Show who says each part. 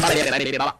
Speaker 1: 他那边也得来点猎刀了。